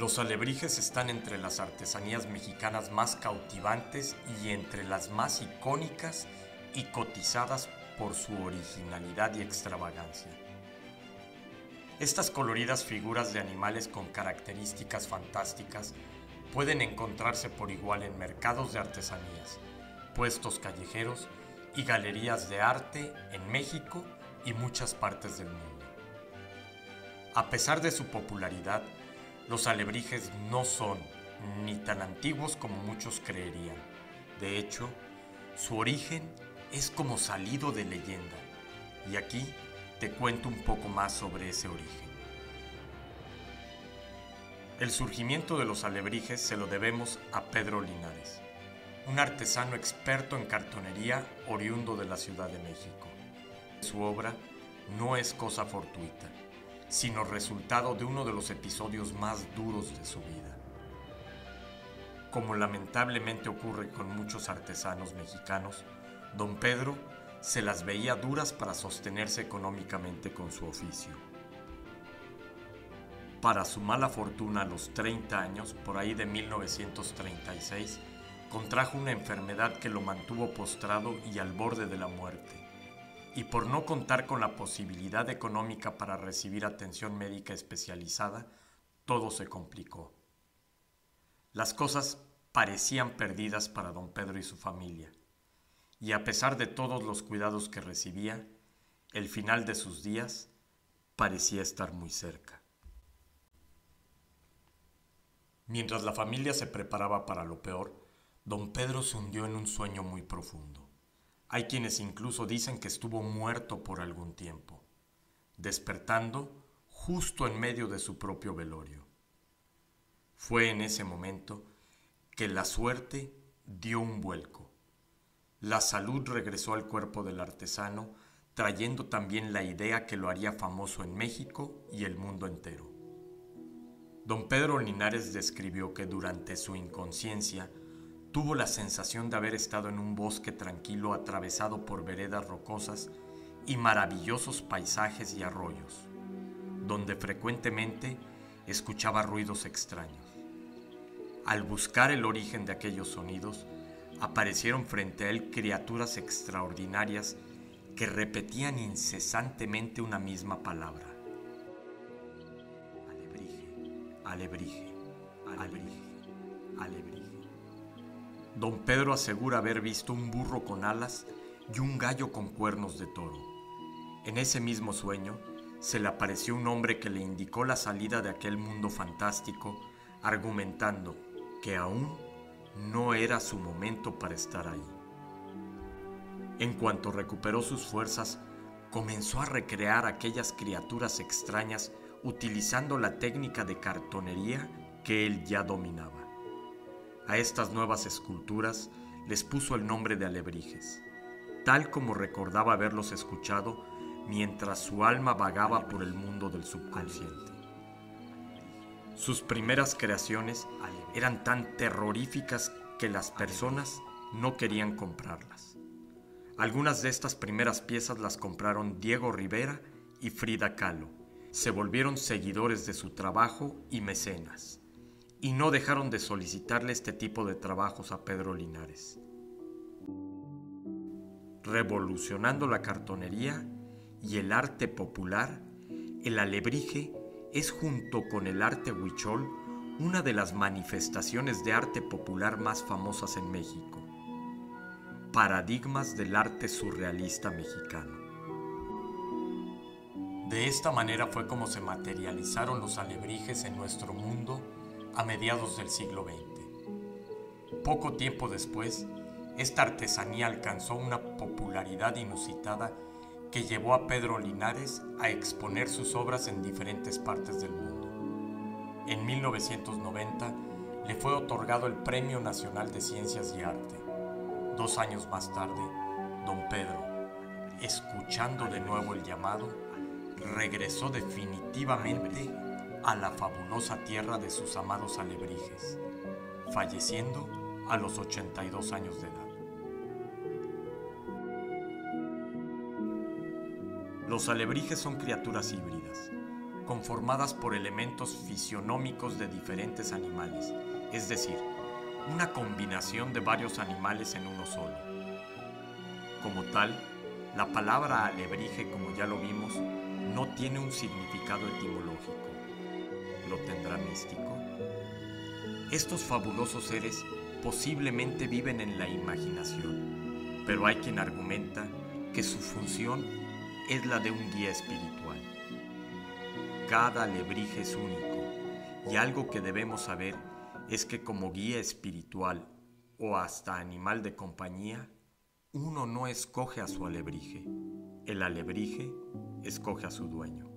Los alebrijes están entre las artesanías mexicanas más cautivantes y entre las más icónicas y cotizadas por su originalidad y extravagancia. Estas coloridas figuras de animales con características fantásticas pueden encontrarse por igual en mercados de artesanías, puestos callejeros y galerías de arte en México y muchas partes del mundo. A pesar de su popularidad, los alebrijes no son ni tan antiguos como muchos creerían. De hecho, su origen es como salido de leyenda. Y aquí te cuento un poco más sobre ese origen. El surgimiento de los alebrijes se lo debemos a Pedro Linares, un artesano experto en cartonería oriundo de la Ciudad de México. Su obra no es cosa fortuita, sino resultado de uno de los episodios más duros de su vida. Como lamentablemente ocurre con muchos artesanos mexicanos, don Pedro se las veía duras para sostenerse económicamente con su oficio. Para su mala fortuna a los 30 años, por ahí de 1936, contrajo una enfermedad que lo mantuvo postrado y al borde de la muerte. Y por no contar con la posibilidad económica para recibir atención médica especializada, todo se complicó. Las cosas parecían perdidas para don Pedro y su familia y a pesar de todos los cuidados que recibía, el final de sus días parecía estar muy cerca. Mientras la familia se preparaba para lo peor, don Pedro se hundió en un sueño muy profundo. Hay quienes incluso dicen que estuvo muerto por algún tiempo, despertando justo en medio de su propio velorio. Fue en ese momento que la suerte dio un vuelco la salud regresó al cuerpo del artesano, trayendo también la idea que lo haría famoso en México y el mundo entero. Don Pedro Linares describió que durante su inconsciencia tuvo la sensación de haber estado en un bosque tranquilo atravesado por veredas rocosas y maravillosos paisajes y arroyos, donde frecuentemente escuchaba ruidos extraños. Al buscar el origen de aquellos sonidos, aparecieron frente a él criaturas extraordinarias que repetían incesantemente una misma palabra. Alebrije, alebrije, alebrije, alebrije. Don Pedro asegura haber visto un burro con alas y un gallo con cuernos de toro. En ese mismo sueño, se le apareció un hombre que le indicó la salida de aquel mundo fantástico, argumentando que aún no era su momento para estar ahí. En cuanto recuperó sus fuerzas, comenzó a recrear aquellas criaturas extrañas utilizando la técnica de cartonería que él ya dominaba. A estas nuevas esculturas les puso el nombre de alebrijes, tal como recordaba haberlos escuchado mientras su alma vagaba por el mundo del subconsciente. Sus primeras creaciones eran tan terroríficas que las personas no querían comprarlas. Algunas de estas primeras piezas las compraron Diego Rivera y Frida Kahlo. Se volvieron seguidores de su trabajo y mecenas, y no dejaron de solicitarle este tipo de trabajos a Pedro Linares. Revolucionando la cartonería y el arte popular, el alebrije es junto con el arte huichol una de las manifestaciones de arte popular más famosas en México. Paradigmas del arte surrealista mexicano. De esta manera fue como se materializaron los alebrijes en nuestro mundo a mediados del siglo XX. Poco tiempo después, esta artesanía alcanzó una popularidad inusitada que llevó a Pedro Linares a exponer sus obras en diferentes partes del mundo. En 1990 le fue otorgado el Premio Nacional de Ciencias y Arte. Dos años más tarde, don Pedro, escuchando de nuevo el llamado, regresó definitivamente a la fabulosa tierra de sus amados alebrijes, falleciendo a los 82 años de edad. Los alebrijes son criaturas híbridas conformadas por elementos fisionómicos de diferentes animales, es decir, una combinación de varios animales en uno solo. Como tal, la palabra alebrije, como ya lo vimos, no tiene un significado etimológico. ¿Lo tendrá místico? Estos fabulosos seres posiblemente viven en la imaginación, pero hay quien argumenta que su función es la de un guía espiritual. Cada alebrije es único y algo que debemos saber es que como guía espiritual o hasta animal de compañía, uno no escoge a su alebrije, el alebrije escoge a su dueño.